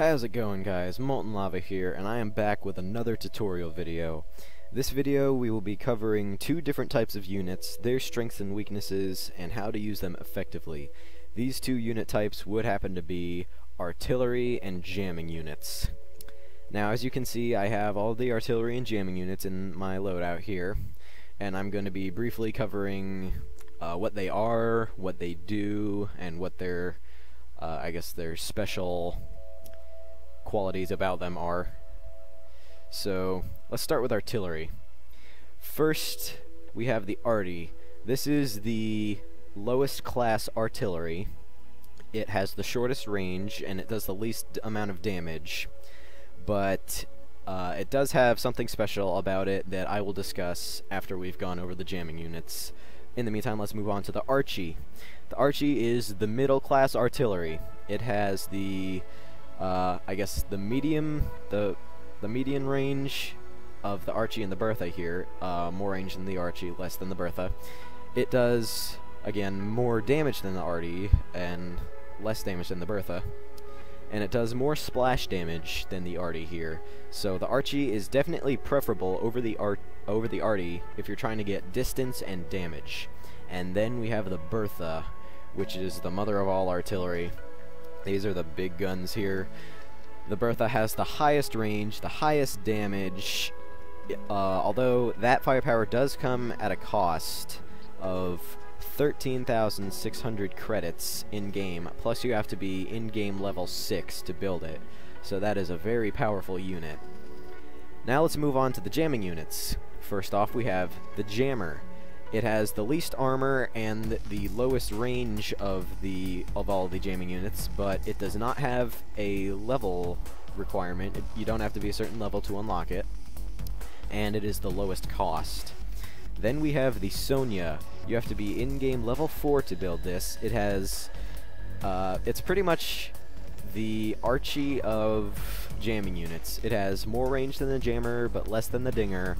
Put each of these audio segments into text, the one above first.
How's it going guys? Molten Lava here, and I am back with another tutorial video. This video we will be covering two different types of units, their strengths and weaknesses, and how to use them effectively. These two unit types would happen to be artillery and jamming units. Now as you can see I have all the artillery and jamming units in my loadout here, and I'm going to be briefly covering uh, what they are, what they do, and what their, uh, I guess their special qualities about them are. So, let's start with artillery. First, we have the Arty. This is the lowest class artillery. It has the shortest range, and it does the least amount of damage. But, uh, it does have something special about it that I will discuss after we've gone over the jamming units. In the meantime, let's move on to the Archie. The Archie is the middle class artillery. It has the uh, I guess the medium, the the median range of the Archie and the Bertha here, uh, more range than the Archie, less than the Bertha. It does, again, more damage than the Arty, and less damage than the Bertha. And it does more splash damage than the Arty here. So the Archie is definitely preferable over the Art over the Arty if you're trying to get distance and damage. And then we have the Bertha, which is the mother of all artillery. These are the big guns here. The Bertha has the highest range, the highest damage, uh, although that firepower does come at a cost of 13,600 credits in-game, plus you have to be in-game level 6 to build it, so that is a very powerful unit. Now let's move on to the jamming units. First off we have the Jammer. It has the least armor and the lowest range of the of all the jamming units, but it does not have a level requirement. You don't have to be a certain level to unlock it. And it is the lowest cost. Then we have the Sonya. You have to be in-game level 4 to build this. It has... Uh, it's pretty much the Archie of jamming units. It has more range than the Jammer, but less than the Dinger.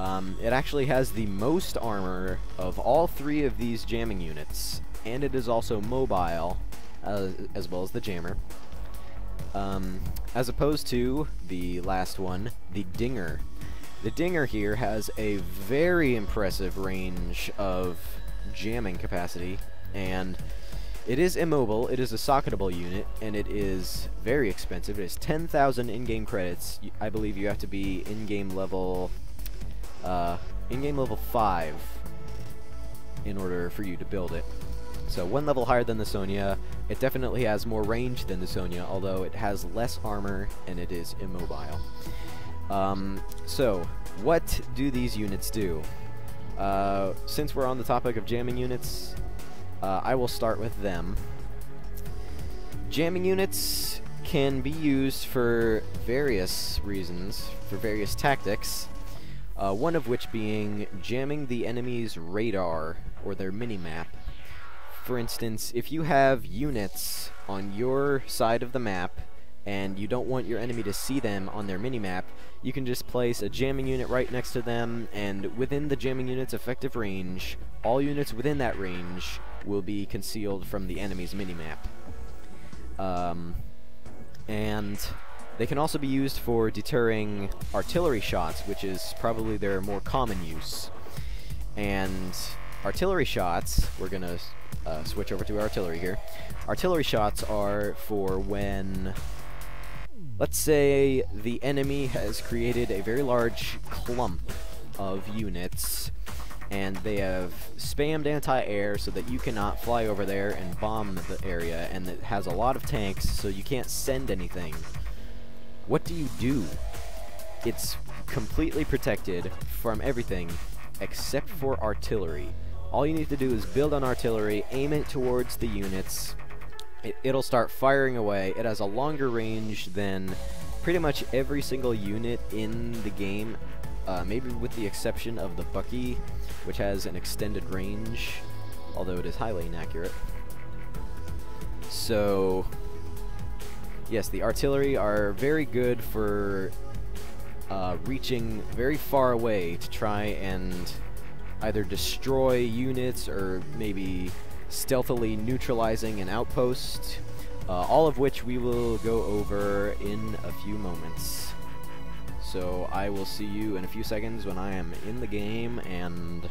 Um, it actually has the most armor of all three of these jamming units, and it is also mobile, uh, as well as the jammer. Um, as opposed to the last one, the Dinger. The Dinger here has a very impressive range of jamming capacity, and it is immobile, it is a socketable unit, and it is very expensive. It is 10,000 in-game credits. I believe you have to be in-game level in-game level 5 in order for you to build it. So one level higher than the Sonya, it definitely has more range than the Sonya, although it has less armor and it is immobile. Um, so, what do these units do? Uh, since we're on the topic of jamming units, uh, I will start with them. Jamming units can be used for various reasons, for various tactics, uh, one of which being jamming the enemy's radar or their minimap. For instance, if you have units on your side of the map and you don't want your enemy to see them on their minimap, you can just place a jamming unit right next to them, and within the jamming unit's effective range, all units within that range will be concealed from the enemy's minimap. Um, and they can also be used for deterring artillery shots, which is probably their more common use. And artillery shots, we're going to uh, switch over to artillery here. Artillery shots are for when, let's say, the enemy has created a very large clump of units and they have spammed anti-air so that you cannot fly over there and bomb the area, and it has a lot of tanks so you can't send anything what do you do? It's completely protected from everything except for artillery. All you need to do is build an artillery, aim it towards the units, it, will start firing away. It has a longer range than pretty much every single unit in the game, uh, maybe with the exception of the Bucky, which has an extended range, although it is highly inaccurate. So, yes, the artillery are very good for uh, reaching very far away to try and either destroy units or maybe stealthily neutralizing an outpost. uh, all of which we will go over in a few moments. So I will see you in a few seconds when I am in the game and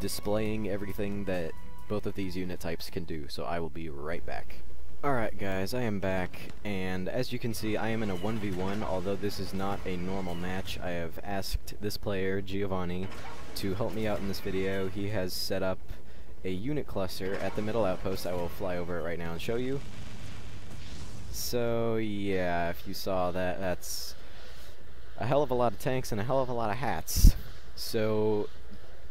displaying everything that both of these unit types can do, so I will be right back. Alright guys, I am back, and as you can see, I am in a 1v1, although this is not a normal match. I have asked this player, Giovanni, to help me out in this video. He has set up a unit cluster at the middle outpost. I will fly over it right now and show you. So, yeah, if you saw that, that's a hell of a lot of tanks and a hell of a lot of hats. So,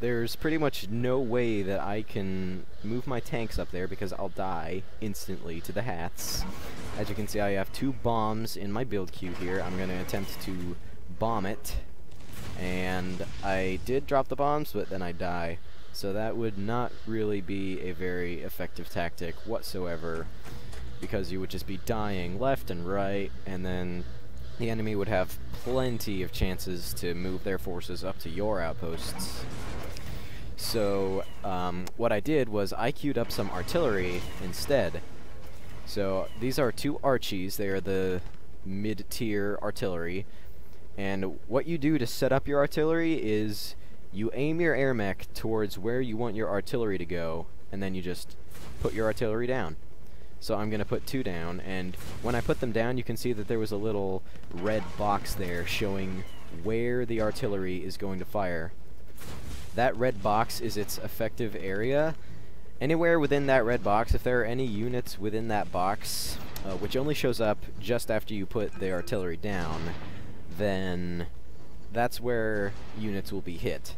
there's pretty much no way that I can move my tanks up there because I'll die instantly to the hats. As you can see, I have two bombs in my build queue here. I'm going to attempt to bomb it. And I did drop the bombs, but then I die. So that would not really be a very effective tactic whatsoever because you would just be dying left and right, and then the enemy would have plenty of chances to move their forces up to your outposts. So um, what I did was I queued up some artillery instead. So these are two Archies. They are the mid-tier artillery. And what you do to set up your artillery is you aim your air mech towards where you want your artillery to go, and then you just put your artillery down. So I'm going to put two down, and when I put them down, you can see that there was a little red box there showing where the artillery is going to fire. That red box is its effective area. Anywhere within that red box, if there are any units within that box, uh, which only shows up just after you put the artillery down, then that's where units will be hit.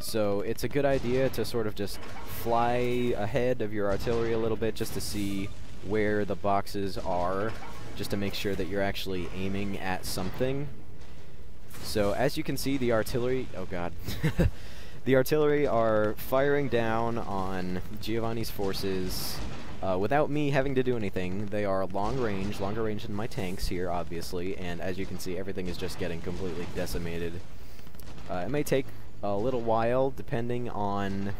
So it's a good idea to sort of just fly ahead of your artillery a little bit just to see where the boxes are, just to make sure that you're actually aiming at something. So as you can see, the artillery... Oh god. The artillery are firing down on Giovanni's forces uh, without me having to do anything. They are long range, longer range than my tanks here, obviously, and as you can see, everything is just getting completely decimated. Uh, it may take a little while, depending on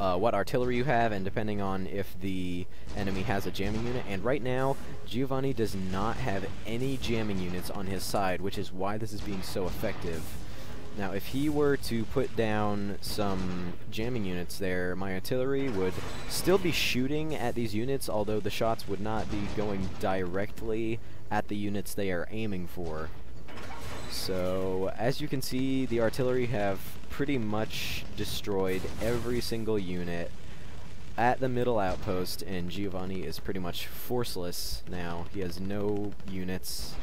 uh, what artillery you have, and depending on if the enemy has a jamming unit. And right now, Giovanni does not have any jamming units on his side, which is why this is being so effective. Now, if he were to put down some jamming units there, my artillery would still be shooting at these units, although the shots would not be going directly at the units they are aiming for. So, as you can see, the artillery have pretty much destroyed every single unit at the middle outpost, and Giovanni is pretty much forceless now. He has no units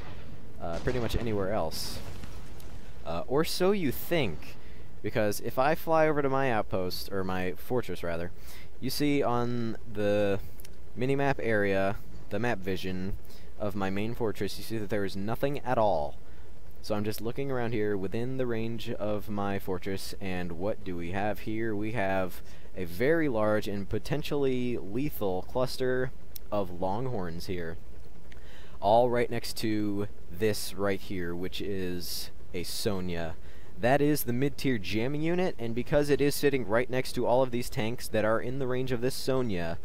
uh, pretty much anywhere else. Uh, or so you think, because if I fly over to my outpost, or my fortress rather, you see on the minimap area, the map vision of my main fortress, you see that there is nothing at all. So I'm just looking around here within the range of my fortress, and what do we have here? We have a very large and potentially lethal cluster of longhorns here. All right next to this right here, which is a Sonya. That is the mid-tier jamming unit, and because it is sitting right next to all of these tanks that are in the range of this Sonya,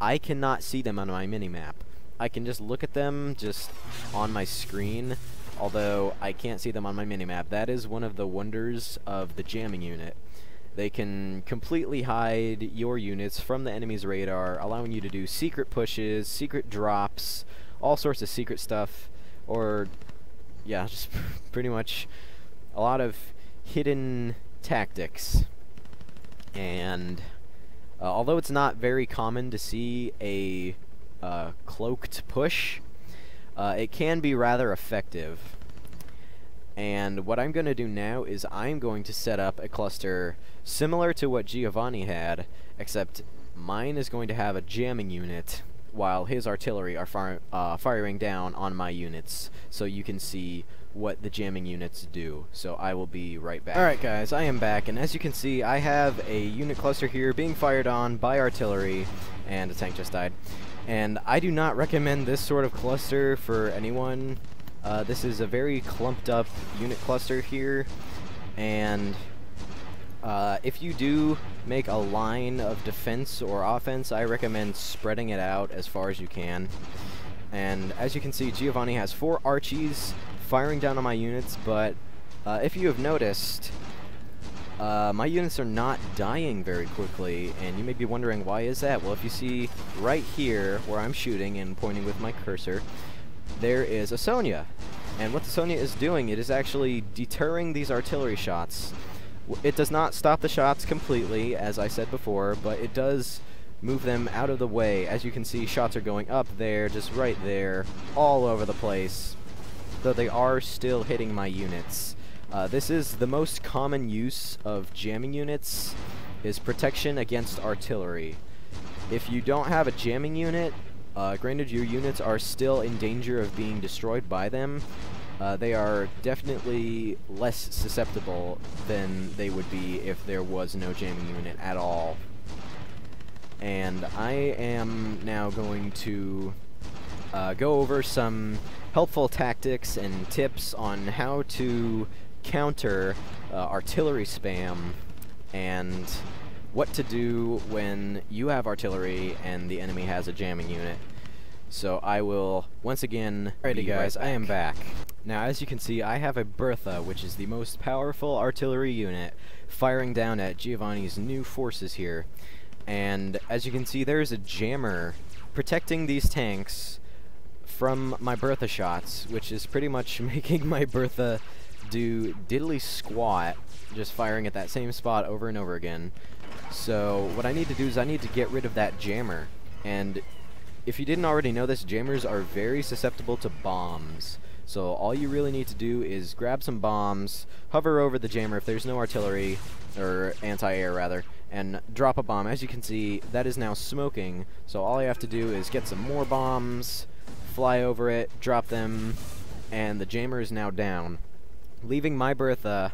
I cannot see them on my minimap. I can just look at them just on my screen, although I can't see them on my minimap. That is one of the wonders of the jamming unit. They can completely hide your units from the enemy's radar, allowing you to do secret pushes, secret drops, all sorts of secret stuff, or yeah, just pretty much a lot of hidden tactics. And uh, although it's not very common to see a uh, cloaked push, uh, it can be rather effective. And what I'm going to do now is I'm going to set up a cluster similar to what Giovanni had, except mine is going to have a jamming unit while his artillery are uh, firing down on my units, so you can see what the jamming units do. So I will be right back. Alright guys, I am back, and as you can see, I have a unit cluster here being fired on by artillery, and a tank just died. And I do not recommend this sort of cluster for anyone. Uh, this is a very clumped up unit cluster here, and Uh, if you do make a line of defense or offense, I recommend spreading it out as far as you can. And as you can see, Giovanni has four Archies firing down on my units, but uh, if you have noticed, uh, my units are not dying very quickly, and you may be wondering why is that? Well, if you see right here where I'm shooting and pointing with my cursor, there is a Sonya. And what the Sonya is doing, it is actually deterring these artillery shots. It does not stop the shots completely, as I said before, but it does move them out of the way. As you can see, shots are going up there, just right there, all over the place, though they are still hitting my units. Uh, this is the most common use of jamming units, is protection against artillery. If you don't have a jamming unit, uh, granted your units are still in danger of being destroyed by them, uh, they are definitely less susceptible than they would be if there was no jamming unit at all. And I am now going to uh, go over some helpful tactics and tips on how to counter uh, artillery spam and what to do when you have artillery and the enemy has a jamming unit. So I will, once again, Alrighty guys, right I am back. Now as you can see, I have a Bertha, which is the most powerful artillery unit, firing down at Giovanni's new forces here. And as you can see, there's a jammer protecting these tanks from my Bertha shots, which is pretty much making my Bertha do diddly squat, just firing at that same spot over and over again. So what I need to do is I need to get rid of that jammer. And if you didn't already know this, jammers are very susceptible to bombs. So all you really need to do is grab some bombs, hover over the jammer if there's no artillery, or anti-air rather, and drop a bomb. As you can see, that is now smoking, so all you have to do is get some more bombs, fly over it, drop them, and the jammer is now down leaving my Bertha uh,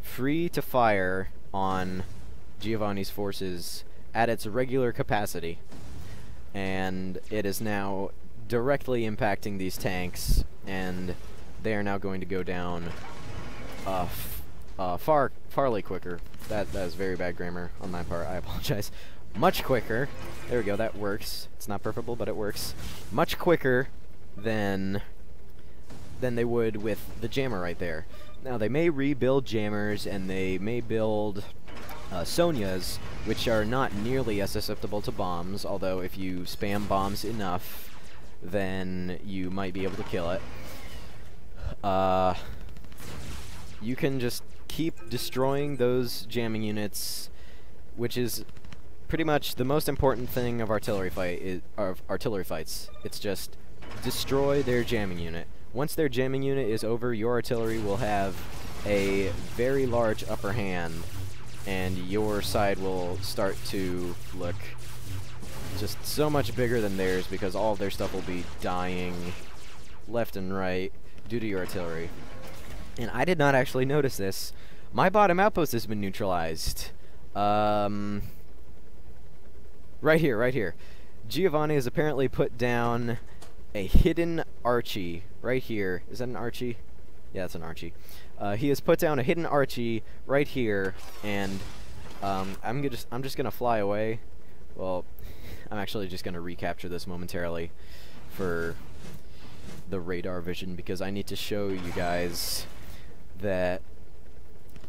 free to fire on Giovanni's forces at its regular capacity. And it is now directly impacting these tanks, and they are now going to go down uh, uh, far farly quicker. That that is very bad grammar on my part. I apologize. Much quicker. There we go. That works. It's not perfect, but it works. Much quicker than than they would with the jammer right there. Now, they may rebuild jammers, and they may build uh, Sonyas, which are not nearly as susceptible to bombs, although if you spam bombs enough, then you might be able to kill it. Uh, you can just keep destroying those jamming units, which is pretty much the most important thing of artillery fight is, of artillery fights. It's just destroy their jamming unit. Once their jamming unit is over, your artillery will have a very large upper hand, and your side will start to look just so much bigger than theirs because all of their stuff will be dying left and right due to your artillery. And I did not actually notice this. My bottom outpost has been neutralized. Um, right here, right here. Giovanni has apparently put down a hidden Archie right here. Is that an Archie? Yeah, that's an Archie. Uh, he has put down a hidden Archie right here, and um, I'm just I'm just gonna fly away. Well, I'm actually just gonna recapture this momentarily for the radar vision because I need to show you guys that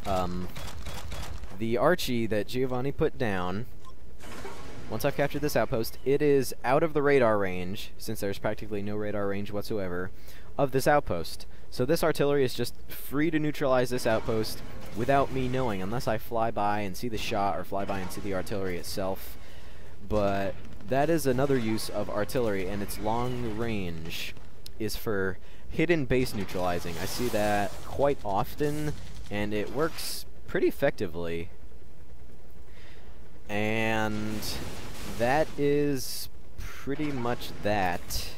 um, the Archie that Giovanni put down once I've captured this outpost, it is out of the radar range, since there's practically no radar range whatsoever, of this outpost. So this artillery is just free to neutralize this outpost without me knowing, unless I fly by and see the shot or fly by and see the artillery itself. But that is another use of artillery, and its long range is for hidden base neutralizing. I see that quite often, and it works pretty effectively. And that is pretty much that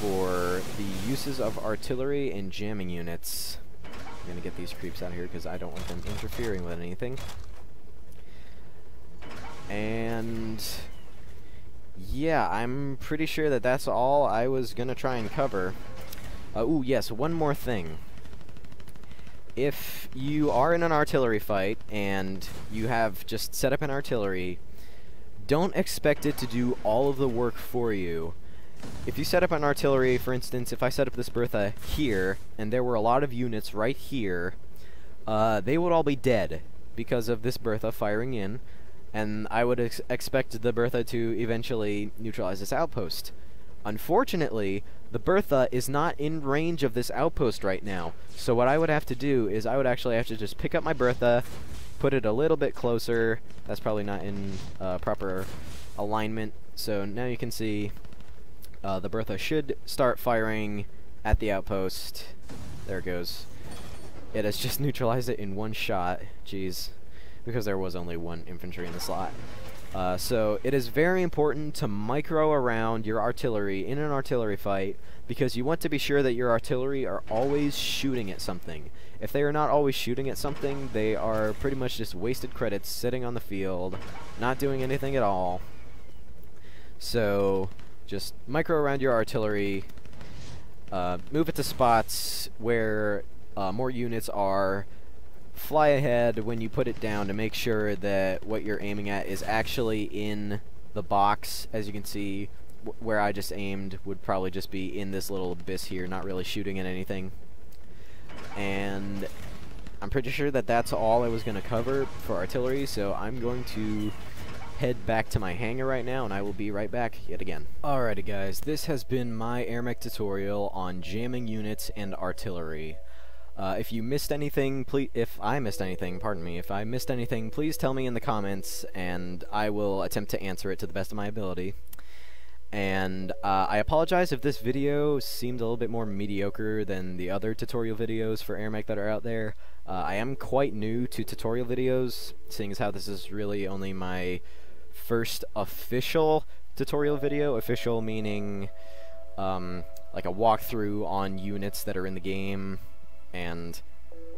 for the uses of artillery and jamming units. I'm going to get these creeps out of here because I don't want them interfering with anything. And yeah, I'm pretty sure that that's all I was going to try and cover. Uh, ooh, yes, one more thing. if you are in an artillery fight and you have just set up an artillery, don't expect it to do all of the work for you. If you set up an artillery, for instance, if I set up this Bertha uh, here, and there were a lot of units right here, uh, they would all be dead because of this Bertha uh, firing in, and I would ex expect the Bertha uh, to eventually neutralize this outpost. Unfortunately, the Bertha is not in range of this outpost right now, so what I would have to do is I would actually have to just pick up my Bertha, put it a little bit closer, that's probably not in uh, proper alignment, so now you can see uh, the Bertha should start firing at the outpost. There it goes. It has just neutralized it in one shot. Jeez. Because there was only one infantry in the slot. Uh, so it is very important to micro around your artillery in an artillery fight because you want to be sure that your artillery are always shooting at something. If they are not always shooting at something, they are pretty much just wasted credits sitting on the field, not doing anything at all. So just micro around your artillery, uh, move it to spots where uh, more units are. Fly ahead when you put it down to make sure that what you're aiming at is actually in the box. As you can see, where I just aimed would probably just be in this little abyss here, not really shooting at anything. And I'm pretty sure that that's all I was going to cover for artillery, so I'm going to head back to my hangar right now, and I will be right back yet again. Alrighty guys, this has been my AirMech tutorial on jamming units and artillery. Uh, if you missed anything, please, if I missed anything, pardon me, if I missed anything, please tell me in the comments, and I will attempt to answer it to the best of my ability. And uh, I apologize if this video seemed a little bit more mediocre than the other tutorial videos for AirMech that are out there. Uh, I am quite new to tutorial videos, seeing as how this is really only my first official tutorial video. Official meaning um, like a walkthrough on units that are in the game and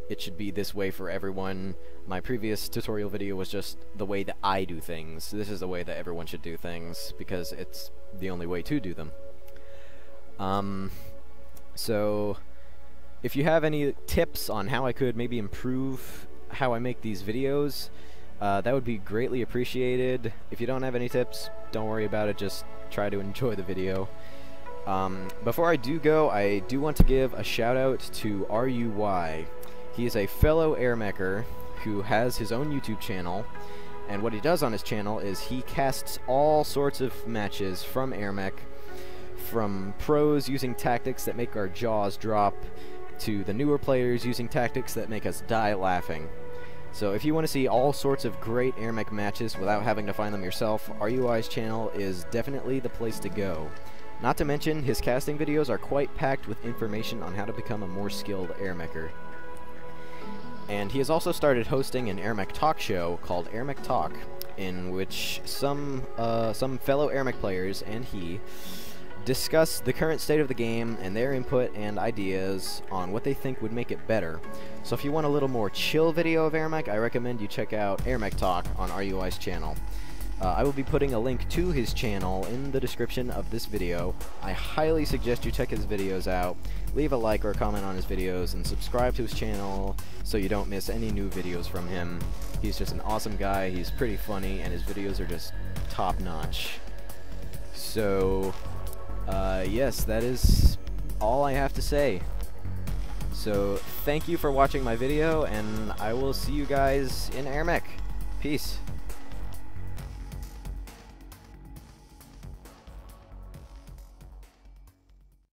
it should be this way for everyone. My previous tutorial video was just the way that I do things. This is the way that everyone should do things, because it's the only way to do them. Um, so, if you have any tips on how I could maybe improve how I make these videos, uh, that would be greatly appreciated. If you don't have any tips, don't worry about it, just try to enjoy the video. Um, before I do go, I do want to give a shout out to RUY. He is a fellow airmecher who has his own YouTube channel, and what he does on his channel is he casts all sorts of matches from airmech, from pros using tactics that make our jaws drop, to the newer players using tactics that make us die laughing. So if you want to see all sorts of great air mech matches without having to find them yourself, RUY's channel is definitely the place to go. Not to mention, his casting videos are quite packed with information on how to become a more skilled airmecher. And he has also started hosting an air mech talk show called Air Mech Talk, in which some uh, some fellow air mech players and he discuss the current state of the game and their input and ideas on what they think would make it better. So if you want a little more chill video of airmech, I recommend you check out Airmech Talk on RUY's channel. Uh, I will be putting a link to his channel in the description of this video. I highly suggest you check his videos out, leave a like or a comment on his videos, and subscribe to his channel so you don't miss any new videos from him. He's just an awesome guy, he's pretty funny, and his videos are just top-notch. So, uh, yes, that is all I have to say. So, thank you for watching my video, and I will see you guys in AirMech. Peace.